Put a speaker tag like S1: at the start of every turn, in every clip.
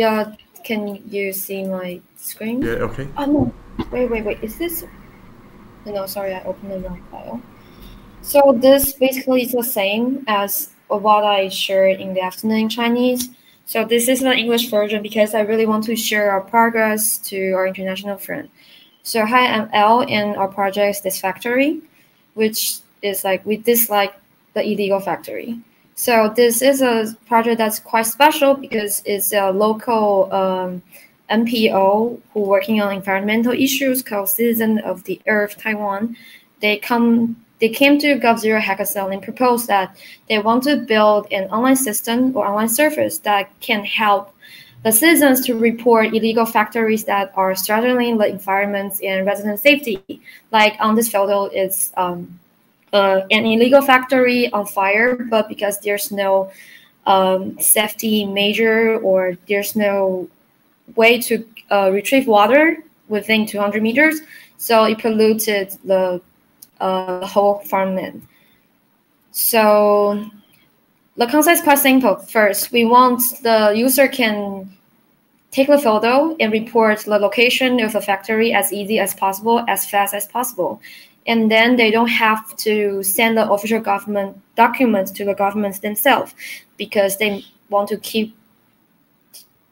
S1: Yeah, can you see my screen?
S2: Yeah, okay.
S1: Oh no, wait, wait, wait. Is this? No, sorry, I opened the wrong file. So this basically is the same as what I shared in the afternoon in Chinese. So this is the English version because I really want to share our progress to our international friend. So hi, I'm L, and our project is Disfactory, which is like we dislike the illegal factory. So this is a project that's quite special because it's a local um, NPO who working on environmental issues called Citizen of the Earth Taiwan. They come they came to g0v Hackathon and proposed that they want to build an online system or online service that can help the citizens to report illegal factories that are threatening the environment and resident safety. Like on this photo, it's um, uh, an illegal factory on fire, but because there's no um, safety measure or there's no way to uh, retrieve water within 200 meters, so it polluted the uh, whole farmland. So the concept is quite simple. First, we want the user can take the photo and report the location of the factory as easy as possible, as fast as possible. And then they don't have to send the official government documents to the governments themselves because they want to keep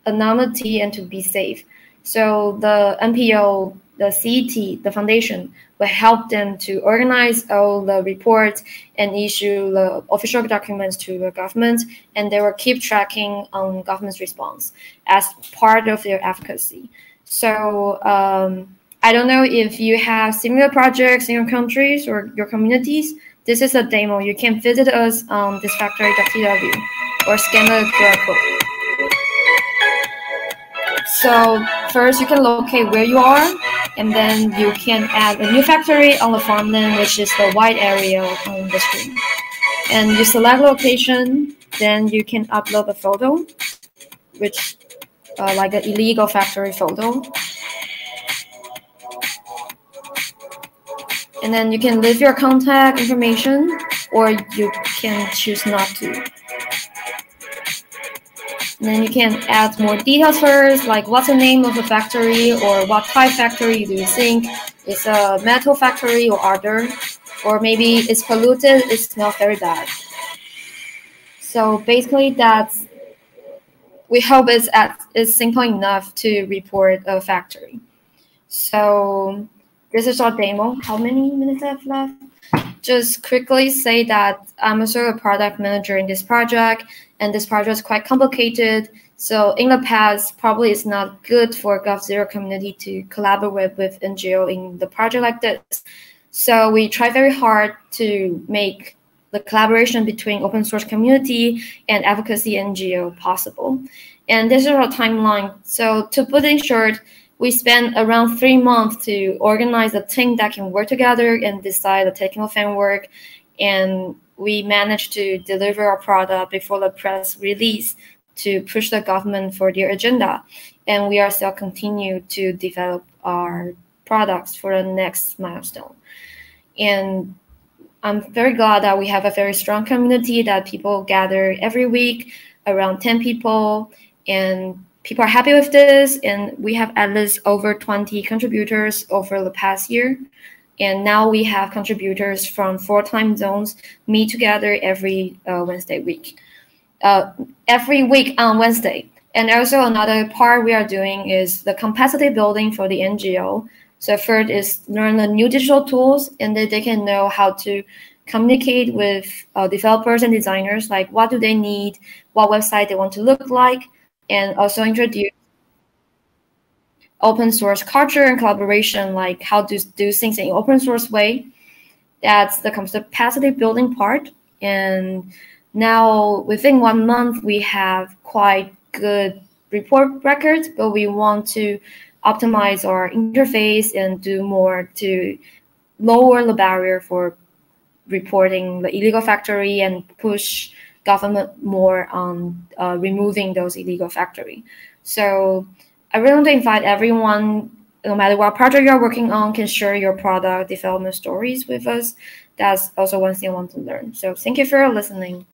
S1: anonymity and to be safe. So the NPO, the CET, the foundation will help them to organize all the reports and issue the official documents to the government, and they will keep tracking on government's response as part of their advocacy. So um, I don't know if you have similar projects in your countries or your communities. This is a demo. You can visit us on disfactory.tw or scan the QR code. So first you can locate where you are and then you can add a new factory on the farmland, which is the white area on the screen. And you select location, then you can upload a photo, which uh, like an illegal factory photo. And then you can leave your contact information or you can choose not to. And then you can add more details first, like what's the name of the factory or what type factory do you think? It's a metal factory or other, or maybe it's polluted, it smells very bad. So basically that's, we hope it's, at, it's simple enough to report a factory. So this is our demo. How many minutes have left? Just quickly say that I'm also a product manager in this project and this project is quite complicated. So in the past, probably it's not good for g0v community to collaborate with NGO in the project like this. So we try very hard to make the collaboration between open source community and advocacy NGO possible. And this is our timeline. So to put in short, we spent around three months to organize a team that can work together and decide the technical framework and we managed to deliver our product before the press release to push the government for their agenda. And we are still continue to develop our products for the next milestone. And I'm very glad that we have a very strong community that people gather every week, around 10 people, and people are happy with this. And we have at least over 20 contributors over the past year. And now we have contributors from four time zones meet together every uh, Wednesday week, uh, every week on Wednesday. And also another part we are doing is the capacity building for the NGO. So first is learn the new digital tools, and then they can know how to communicate with uh, developers and designers, like what do they need, what website they want to look like, and also introduce open source culture and collaboration, like how to do things in open source way. That's the capacity building part. And now within one month, we have quite good report records, but we want to optimize our interface and do more to lower the barrier for reporting the illegal factory and push government more on uh, removing those illegal factory. So I really want to invite everyone, no matter what project you're working on, can share your product development stories with us. That's also one thing I want to learn. So thank you for listening.